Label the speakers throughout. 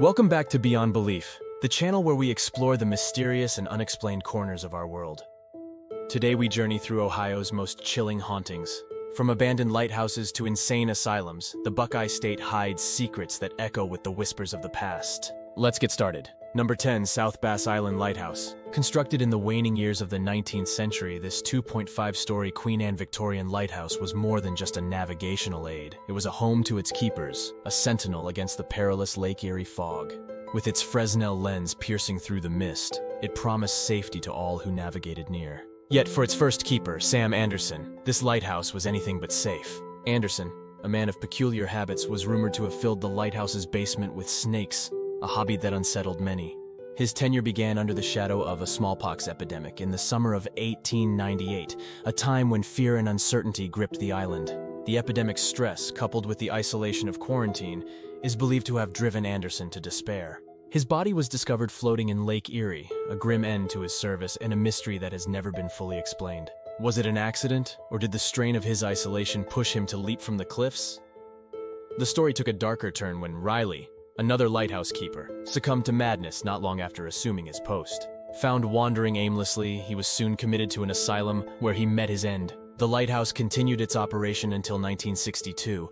Speaker 1: Welcome back to Beyond Belief, the channel where we explore the mysterious and unexplained corners of our world. Today we journey through Ohio's most chilling hauntings. From abandoned lighthouses to insane asylums, the Buckeye State hides secrets that echo with the whispers of the past. Let's get started. Number 10, South Bass Island Lighthouse. Constructed in the waning years of the 19th century, this 2.5-story Queen Anne Victorian lighthouse was more than just a navigational aid. It was a home to its keepers, a sentinel against the perilous Lake Erie fog. With its Fresnel lens piercing through the mist, it promised safety to all who navigated near. Yet for its first keeper, Sam Anderson, this lighthouse was anything but safe. Anderson, a man of peculiar habits, was rumored to have filled the lighthouse's basement with snakes a hobby that unsettled many. His tenure began under the shadow of a smallpox epidemic in the summer of 1898, a time when fear and uncertainty gripped the island. The epidemic's stress, coupled with the isolation of quarantine, is believed to have driven Anderson to despair. His body was discovered floating in Lake Erie, a grim end to his service and a mystery that has never been fully explained. Was it an accident, or did the strain of his isolation push him to leap from the cliffs? The story took a darker turn when Riley, Another lighthouse keeper succumbed to madness not long after assuming his post. Found wandering aimlessly, he was soon committed to an asylum where he met his end. The lighthouse continued its operation until 1962,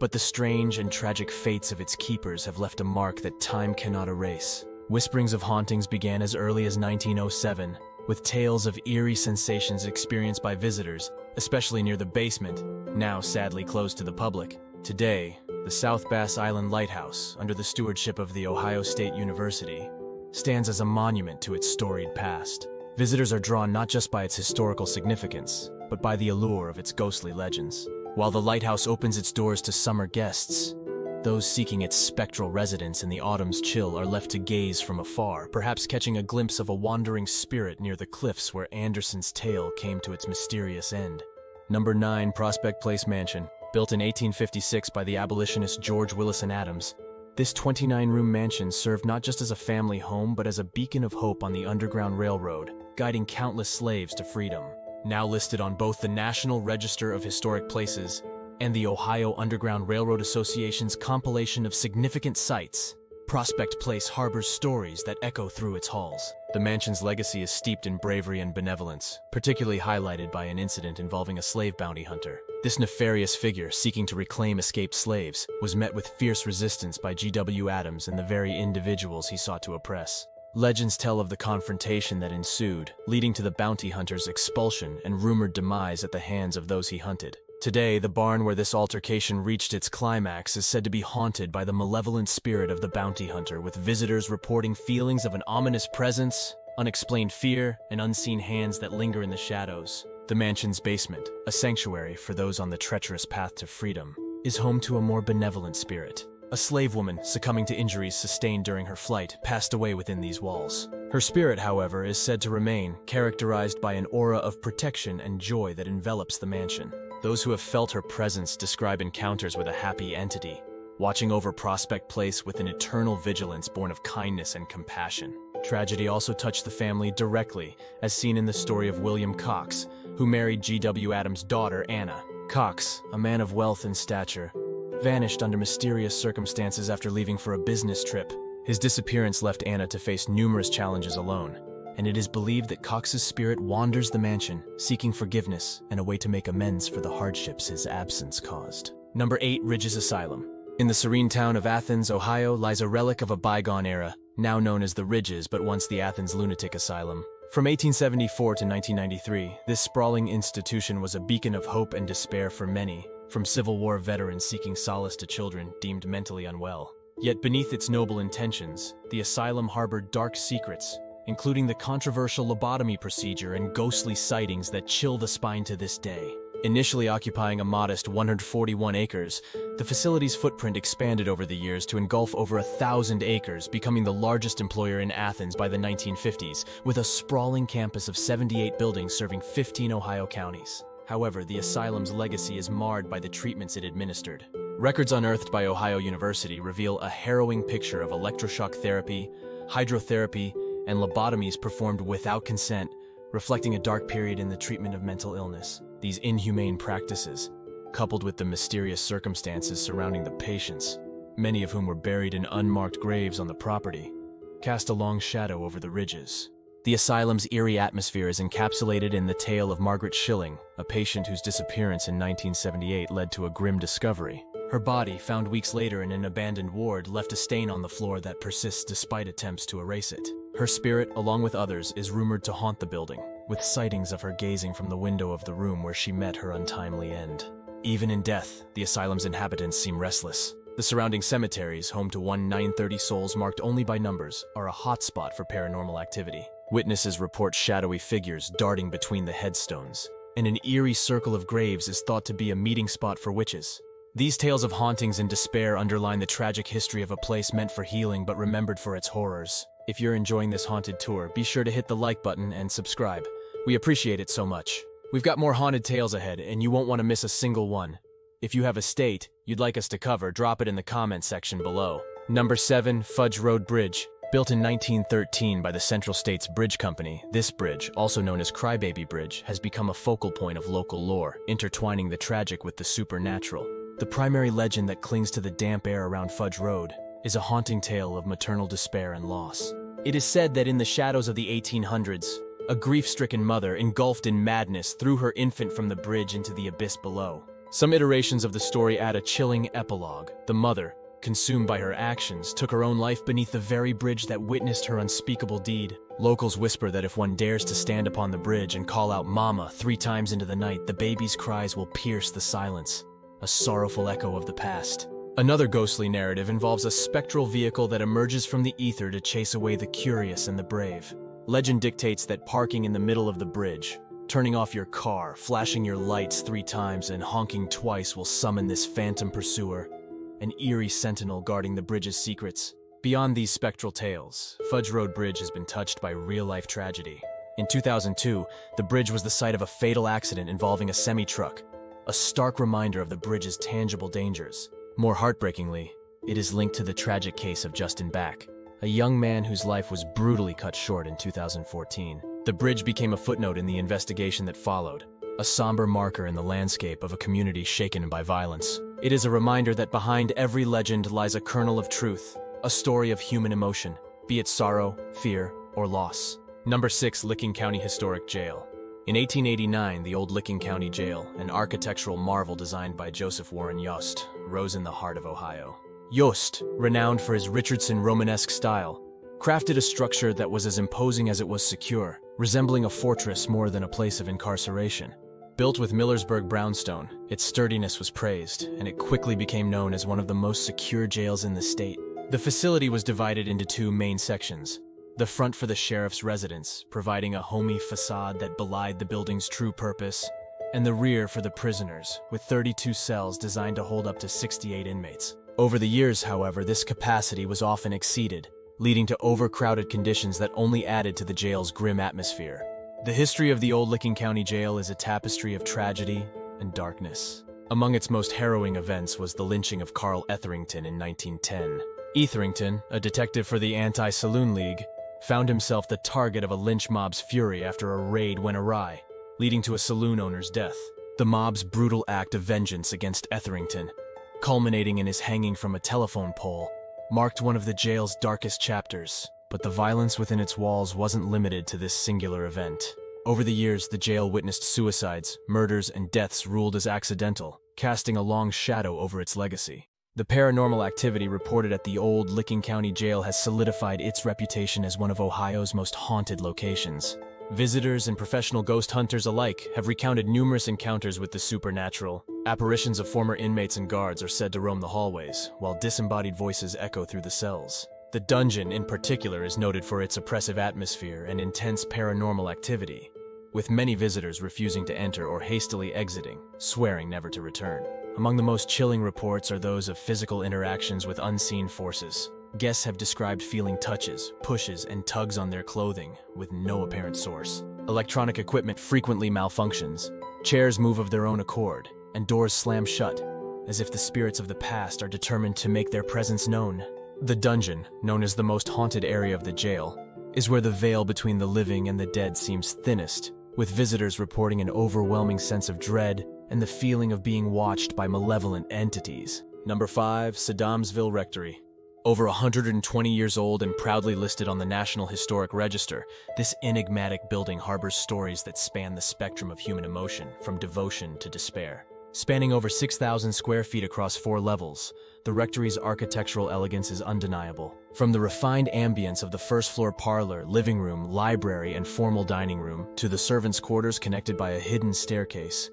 Speaker 1: but the strange and tragic fates of its keepers have left a mark that time cannot erase. Whisperings of hauntings began as early as 1907, with tales of eerie sensations experienced by visitors, especially near the basement, now sadly closed to the public. Today, the South Bass Island Lighthouse, under the stewardship of The Ohio State University, stands as a monument to its storied past. Visitors are drawn not just by its historical significance, but by the allure of its ghostly legends. While the lighthouse opens its doors to summer guests, those seeking its spectral residence in the autumn's chill are left to gaze from afar, perhaps catching a glimpse of a wandering spirit near the cliffs where Anderson's tale came to its mysterious end. Number 9 Prospect Place Mansion Built in 1856 by the abolitionist George Willison Adams, this 29-room mansion served not just as a family home but as a beacon of hope on the Underground Railroad, guiding countless slaves to freedom. Now listed on both the National Register of Historic Places and the Ohio Underground Railroad Association's compilation of significant sites, Prospect Place harbors stories that echo through its halls. The mansion's legacy is steeped in bravery and benevolence, particularly highlighted by an incident involving a slave bounty hunter. This nefarious figure, seeking to reclaim escaped slaves, was met with fierce resistance by G.W. Adams and the very individuals he sought to oppress. Legends tell of the confrontation that ensued, leading to the bounty hunter's expulsion and rumored demise at the hands of those he hunted. Today, the barn where this altercation reached its climax is said to be haunted by the malevolent spirit of the bounty hunter, with visitors reporting feelings of an ominous presence, unexplained fear, and unseen hands that linger in the shadows. The mansion's basement, a sanctuary for those on the treacherous path to freedom, is home to a more benevolent spirit. A slave woman, succumbing to injuries sustained during her flight, passed away within these walls. Her spirit, however, is said to remain, characterized by an aura of protection and joy that envelops the mansion. Those who have felt her presence describe encounters with a happy entity, watching over Prospect Place with an eternal vigilance born of kindness and compassion. Tragedy also touched the family directly, as seen in the story of William Cox, who married G.W. Adams' daughter, Anna. Cox, a man of wealth and stature, vanished under mysterious circumstances after leaving for a business trip. His disappearance left Anna to face numerous challenges alone and it is believed that Cox's spirit wanders the mansion, seeking forgiveness and a way to make amends for the hardships his absence caused. Number 8 Ridges Asylum. In the serene town of Athens, Ohio, lies a relic of a bygone era, now known as the Ridges, but once the Athens Lunatic Asylum. From 1874 to 1993, this sprawling institution was a beacon of hope and despair for many, from Civil War veterans seeking solace to children deemed mentally unwell. Yet beneath its noble intentions, the asylum harbored dark secrets including the controversial lobotomy procedure and ghostly sightings that chill the spine to this day. Initially occupying a modest 141 acres, the facility's footprint expanded over the years to engulf over a thousand acres, becoming the largest employer in Athens by the 1950s, with a sprawling campus of 78 buildings serving 15 Ohio counties. However, the asylum's legacy is marred by the treatments it administered. Records unearthed by Ohio University reveal a harrowing picture of electroshock therapy, hydrotherapy, and lobotomies performed without consent, reflecting a dark period in the treatment of mental illness. These inhumane practices, coupled with the mysterious circumstances surrounding the patients, many of whom were buried in unmarked graves on the property, cast a long shadow over the ridges. The asylum's eerie atmosphere is encapsulated in the tale of Margaret Schilling, a patient whose disappearance in 1978 led to a grim discovery. Her body, found weeks later in an abandoned ward, left a stain on the floor that persists despite attempts to erase it. Her spirit, along with others, is rumored to haunt the building, with sightings of her gazing from the window of the room where she met her untimely end. Even in death, the asylum's inhabitants seem restless. The surrounding cemeteries, home to one 930 souls marked only by numbers, are a hotspot for paranormal activity. Witnesses report shadowy figures darting between the headstones, and an eerie circle of graves is thought to be a meeting spot for witches. These tales of hauntings and despair underline the tragic history of a place meant for healing but remembered for its horrors. If you're enjoying this haunted tour, be sure to hit the like button and subscribe. We appreciate it so much. We've got more haunted tales ahead, and you won't want to miss a single one. If you have a state you'd like us to cover, drop it in the comment section below. Number 7, Fudge Road Bridge. Built in 1913 by the Central States Bridge Company, this bridge, also known as Crybaby Bridge, has become a focal point of local lore, intertwining the tragic with the supernatural. The primary legend that clings to the damp air around Fudge Road is a haunting tale of maternal despair and loss. It is said that in the shadows of the 1800s, a grief-stricken mother, engulfed in madness, threw her infant from the bridge into the abyss below. Some iterations of the story add a chilling epilogue. The mother, consumed by her actions, took her own life beneath the very bridge that witnessed her unspeakable deed. Locals whisper that if one dares to stand upon the bridge and call out Mama three times into the night, the baby's cries will pierce the silence, a sorrowful echo of the past. Another ghostly narrative involves a spectral vehicle that emerges from the ether to chase away the curious and the brave. Legend dictates that parking in the middle of the bridge, turning off your car, flashing your lights three times, and honking twice will summon this phantom pursuer, an eerie sentinel guarding the bridge's secrets. Beyond these spectral tales, Fudge Road Bridge has been touched by real-life tragedy. In 2002, the bridge was the site of a fatal accident involving a semi-truck, a stark reminder of the bridge's tangible dangers. More heartbreakingly, it is linked to the tragic case of Justin Back, a young man whose life was brutally cut short in 2014. The bridge became a footnote in the investigation that followed, a somber marker in the landscape of a community shaken by violence. It is a reminder that behind every legend lies a kernel of truth, a story of human emotion, be it sorrow, fear, or loss. Number 6 Licking County Historic Jail in 1889, the old Licking County Jail, an architectural marvel designed by Joseph Warren Yost, rose in the heart of Ohio. Yost, renowned for his Richardson Romanesque style, crafted a structure that was as imposing as it was secure, resembling a fortress more than a place of incarceration. Built with Millersburg brownstone, its sturdiness was praised, and it quickly became known as one of the most secure jails in the state. The facility was divided into two main sections, the front for the sheriff's residence, providing a homey facade that belied the building's true purpose, and the rear for the prisoners, with 32 cells designed to hold up to 68 inmates. Over the years, however, this capacity was often exceeded, leading to overcrowded conditions that only added to the jail's grim atmosphere. The history of the old Licking County Jail is a tapestry of tragedy and darkness. Among its most harrowing events was the lynching of Carl Etherington in 1910. Etherington, a detective for the Anti-Saloon League, found himself the target of a lynch mob's fury after a raid went awry, leading to a saloon owner's death. The mob's brutal act of vengeance against Etherington, culminating in his hanging from a telephone pole, marked one of the jail's darkest chapters. But the violence within its walls wasn't limited to this singular event. Over the years, the jail witnessed suicides, murders, and deaths ruled as accidental, casting a long shadow over its legacy. The paranormal activity reported at the old Licking County Jail has solidified its reputation as one of Ohio's most haunted locations. Visitors and professional ghost hunters alike have recounted numerous encounters with the supernatural. Apparitions of former inmates and guards are said to roam the hallways, while disembodied voices echo through the cells. The dungeon, in particular, is noted for its oppressive atmosphere and intense paranormal activity, with many visitors refusing to enter or hastily exiting, swearing never to return. Among the most chilling reports are those of physical interactions with unseen forces. Guests have described feeling touches, pushes, and tugs on their clothing, with no apparent source. Electronic equipment frequently malfunctions. Chairs move of their own accord, and doors slam shut, as if the spirits of the past are determined to make their presence known. The dungeon, known as the most haunted area of the jail, is where the veil between the living and the dead seems thinnest, with visitors reporting an overwhelming sense of dread and the feeling of being watched by malevolent entities. Number 5. Sedamsville Rectory. Over 120 years old and proudly listed on the National Historic Register, this enigmatic building harbors stories that span the spectrum of human emotion, from devotion to despair. Spanning over 6,000 square feet across four levels, the rectory's architectural elegance is undeniable. From the refined ambience of the first floor parlor, living room, library, and formal dining room, to the servants' quarters connected by a hidden staircase,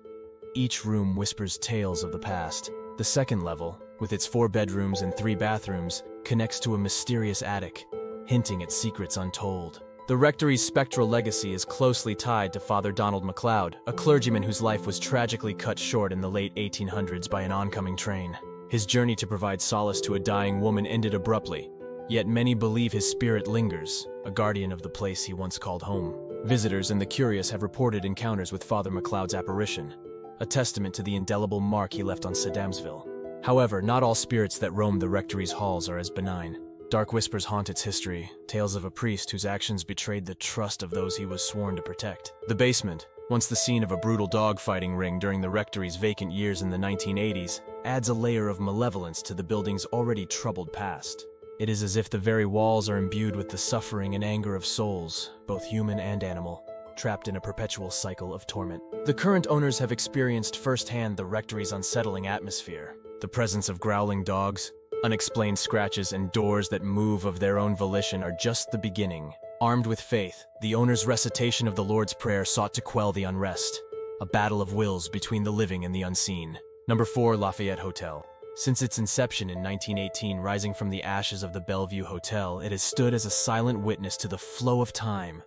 Speaker 1: each room whispers tales of the past. The second level, with its four bedrooms and three bathrooms, connects to a mysterious attic, hinting at secrets untold. The rectory's spectral legacy is closely tied to Father Donald MacLeod, a clergyman whose life was tragically cut short in the late 1800s by an oncoming train. His journey to provide solace to a dying woman ended abruptly, yet many believe his spirit lingers, a guardian of the place he once called home. Visitors and the curious have reported encounters with Father MacLeod's apparition, a testament to the indelible mark he left on Sedamsville. However, not all spirits that roam the rectory's halls are as benign. Dark whispers haunt its history, tales of a priest whose actions betrayed the trust of those he was sworn to protect. The basement, once the scene of a brutal dogfighting ring during the rectory's vacant years in the 1980s, adds a layer of malevolence to the building's already troubled past. It is as if the very walls are imbued with the suffering and anger of souls, both human and animal, trapped in a perpetual cycle of torment. The current owners have experienced firsthand the rectory's unsettling atmosphere, the presence of growling dogs, unexplained scratches, and doors that move of their own volition are just the beginning. Armed with faith, the owner's recitation of the Lord's Prayer sought to quell the unrest, a battle of wills between the living and the unseen. Number 4 Lafayette Hotel. Since its inception in 1918, rising from the ashes of the Bellevue Hotel, it has stood as a silent witness to the flow of time,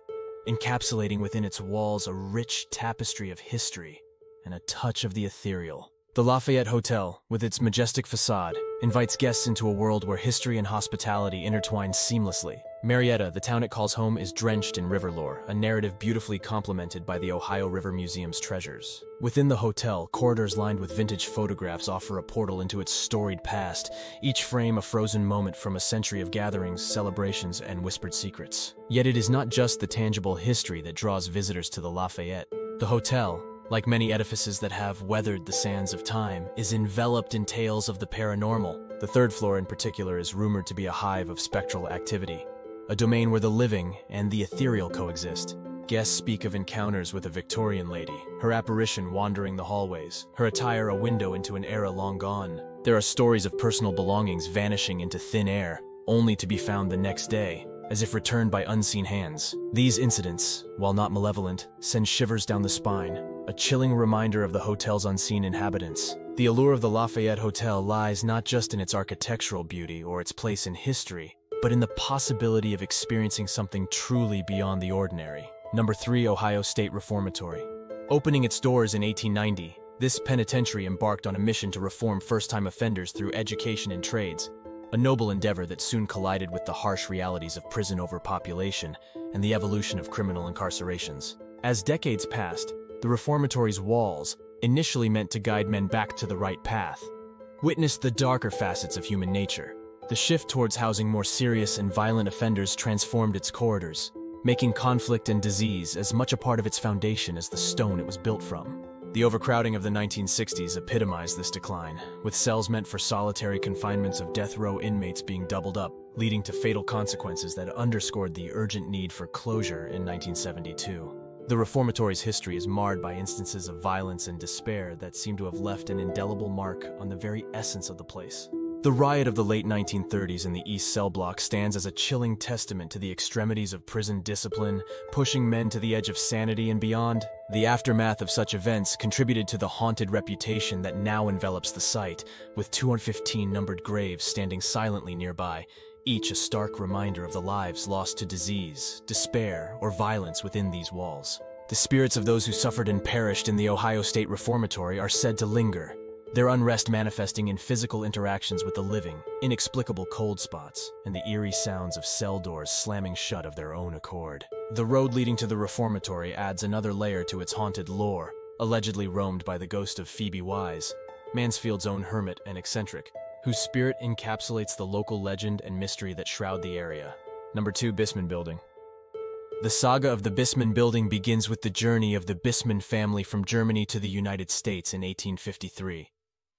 Speaker 1: encapsulating within its walls a rich tapestry of history and a touch of the ethereal. The Lafayette Hotel, with its majestic facade, invites guests into a world where history and hospitality intertwine seamlessly. Marietta, the town it calls home, is drenched in river lore, a narrative beautifully complemented by the Ohio River Museum's treasures. Within the hotel, corridors lined with vintage photographs offer a portal into its storied past, each frame a frozen moment from a century of gatherings, celebrations, and whispered secrets. Yet it is not just the tangible history that draws visitors to the Lafayette. The hotel, like many edifices that have weathered the sands of time, is enveloped in tales of the paranormal. The third floor in particular is rumored to be a hive of spectral activity, a domain where the living and the ethereal coexist. Guests speak of encounters with a Victorian lady, her apparition wandering the hallways, her attire a window into an era long gone. There are stories of personal belongings vanishing into thin air, only to be found the next day, as if returned by unseen hands. These incidents, while not malevolent, send shivers down the spine, a chilling reminder of the hotel's unseen inhabitants. The allure of the Lafayette Hotel lies not just in its architectural beauty or its place in history, but in the possibility of experiencing something truly beyond the ordinary. Number 3 Ohio State Reformatory. Opening its doors in 1890, this penitentiary embarked on a mission to reform first-time offenders through education and trades, a noble endeavor that soon collided with the harsh realities of prison overpopulation and the evolution of criminal incarcerations. As decades passed, the reformatory's walls, initially meant to guide men back to the right path, witnessed the darker facets of human nature. The shift towards housing more serious and violent offenders transformed its corridors, making conflict and disease as much a part of its foundation as the stone it was built from. The overcrowding of the 1960s epitomized this decline, with cells meant for solitary confinements of death row inmates being doubled up, leading to fatal consequences that underscored the urgent need for closure in 1972. The reformatory's history is marred by instances of violence and despair that seem to have left an indelible mark on the very essence of the place. The riot of the late 1930s in the East Cell Block stands as a chilling testament to the extremities of prison discipline, pushing men to the edge of sanity and beyond. The aftermath of such events contributed to the haunted reputation that now envelops the site, with 215 numbered graves standing silently nearby, each a stark reminder of the lives lost to disease, despair, or violence within these walls. The spirits of those who suffered and perished in the Ohio State Reformatory are said to linger, their unrest manifesting in physical interactions with the living, inexplicable cold spots, and the eerie sounds of cell doors slamming shut of their own accord. The road leading to the reformatory adds another layer to its haunted lore, allegedly roamed by the ghost of Phoebe Wise, Mansfield's own hermit and eccentric, whose spirit encapsulates the local legend and mystery that shroud the area. Number 2 Bissman Building. The saga of the Bissman Building begins with the journey of the Bissman family from Germany to the United States in 1853.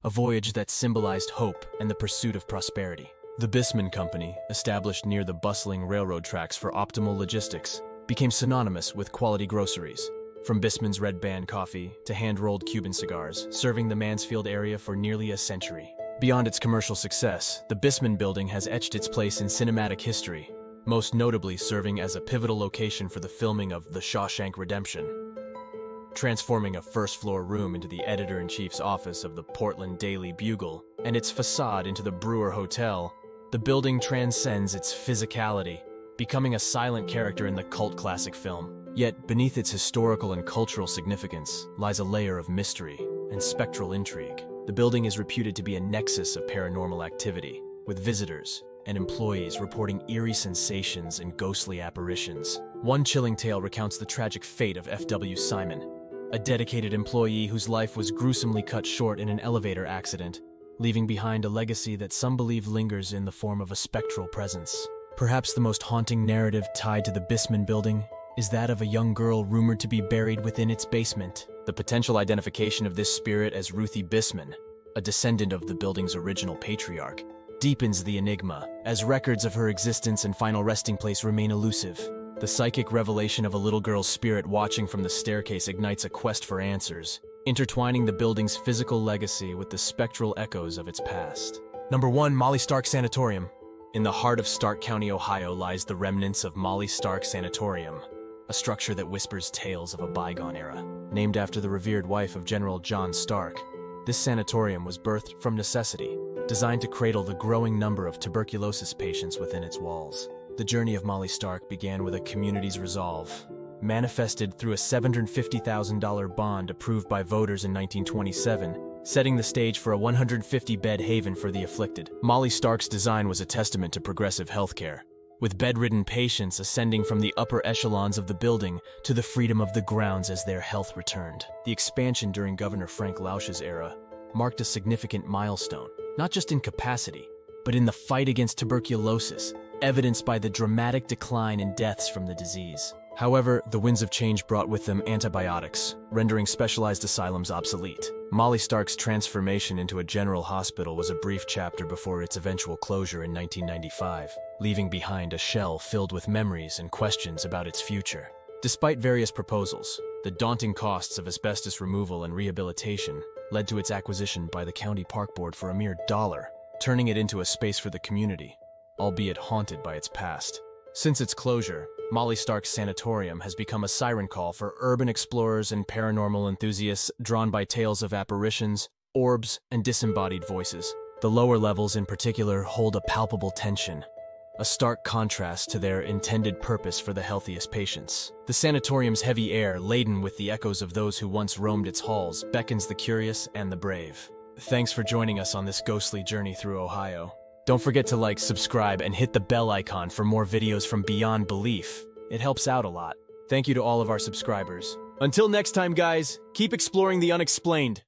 Speaker 1: A voyage that symbolized hope and the pursuit of prosperity. The Bissman Company, established near the bustling railroad tracks for optimal logistics, became synonymous with quality groceries. From Bissman's Red Band coffee to hand-rolled Cuban cigars, serving the Mansfield area for nearly a century. Beyond its commercial success, the Bissman building has etched its place in cinematic history, most notably serving as a pivotal location for the filming of The Shawshank Redemption, transforming a first-floor room into the editor-in-chief's office of the Portland Daily Bugle and its facade into the Brewer Hotel, the building transcends its physicality, becoming a silent character in the cult classic film. Yet, beneath its historical and cultural significance lies a layer of mystery and spectral intrigue. The building is reputed to be a nexus of paranormal activity, with visitors and employees reporting eerie sensations and ghostly apparitions. One chilling tale recounts the tragic fate of F.W. Simon, a dedicated employee whose life was gruesomely cut short in an elevator accident, leaving behind a legacy that some believe lingers in the form of a spectral presence. Perhaps the most haunting narrative tied to the Bissman building is that of a young girl rumored to be buried within its basement. The potential identification of this spirit as Ruthie Bissman, a descendant of the building's original patriarch, deepens the enigma, as records of her existence and final resting place remain elusive. The psychic revelation of a little girl's spirit watching from the staircase ignites a quest for answers, intertwining the building's physical legacy with the spectral echoes of its past. Number 1. Molly Stark Sanatorium In the heart of Stark County, Ohio lies the remnants of Molly Stark Sanatorium, a structure that whispers tales of a bygone era. Named after the revered wife of General John Stark, this sanatorium was birthed from necessity, designed to cradle the growing number of tuberculosis patients within its walls. The journey of Molly Stark began with a community's resolve, manifested through a $750,000 bond approved by voters in 1927, setting the stage for a 150-bed haven for the afflicted. Molly Stark's design was a testament to progressive healthcare, with bedridden patients ascending from the upper echelons of the building to the freedom of the grounds as their health returned. The expansion during Governor Frank Lausche's era marked a significant milestone, not just in capacity, but in the fight against tuberculosis evidenced by the dramatic decline in deaths from the disease. However, the winds of change brought with them antibiotics, rendering specialized asylums obsolete. Molly Stark's transformation into a general hospital was a brief chapter before its eventual closure in 1995, leaving behind a shell filled with memories and questions about its future. Despite various proposals, the daunting costs of asbestos removal and rehabilitation led to its acquisition by the County Park Board for a mere dollar, turning it into a space for the community albeit haunted by its past. Since its closure, Molly Stark's sanatorium has become a siren call for urban explorers and paranormal enthusiasts drawn by tales of apparitions, orbs, and disembodied voices. The lower levels in particular hold a palpable tension, a stark contrast to their intended purpose for the healthiest patients. The sanatorium's heavy air, laden with the echoes of those who once roamed its halls, beckons the curious and the brave. Thanks for joining us on this ghostly journey through Ohio. Don't forget to like, subscribe, and hit the bell icon for more videos from Beyond Belief. It helps out a lot. Thank you to all of our subscribers. Until next time, guys, keep exploring the unexplained.